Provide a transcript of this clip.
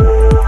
Bye.